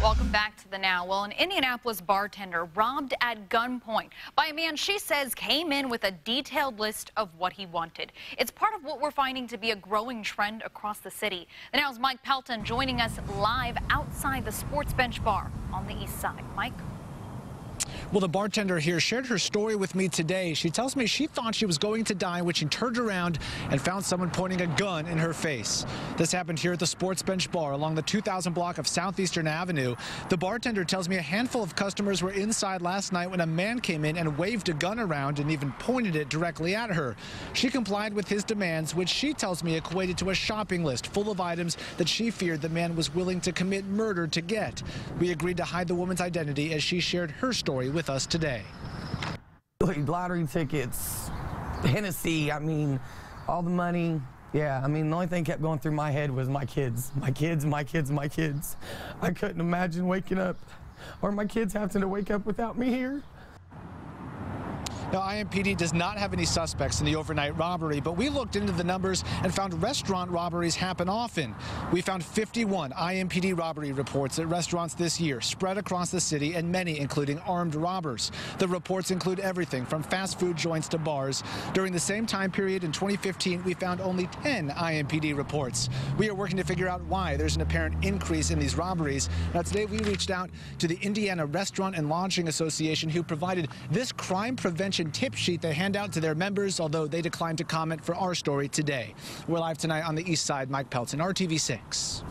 Welcome back to the now. Well, an Indianapolis bartender robbed at gunpoint by a man she says came in with a detailed list of what he wanted. It's part of what we're finding to be a growing trend across the city. The now's Mike Pelton joining us live outside the Sports Bench Bar on the east side. Mike? Well, the bartender here shared her story with me today. She tells me she thought she was going to die when she turned around and found someone pointing a gun in her face. This happened here at the Sports Bench Bar along the 2000 block of Southeastern Avenue. The bartender tells me a handful of customers were inside last night when a man came in and waved a gun around and even pointed it directly at her. She complied with his demands, which she tells me equated to a shopping list full of items that she feared the man was willing to commit murder to get. We agreed to hide the woman's identity as she shared her story with us today. Lottery tickets, Hennessy, I mean, all the money. Yeah, I mean, the only thing kept going through my head was my kids, my kids, my kids, my kids. I couldn't imagine waking up or my kids having to wake up without me here. Now, IMPD does not have any suspects in the overnight robbery, but we looked into the numbers and found restaurant robberies happen often. We found 51 IMPD robbery reports at restaurants this year, spread across the city, and many including armed robbers. The reports include everything from fast food joints to bars. During the same time period in 2015, we found only 10 IMPD reports. We are working to figure out why there's an apparent increase in these robberies. Now, today we reached out to the Indiana Restaurant and Lodging Association, who provided this crime prevention tip sheet they hand out to their members, although they declined to comment for our story today. We're live tonight on the east side. Mike Pelton, RTV6.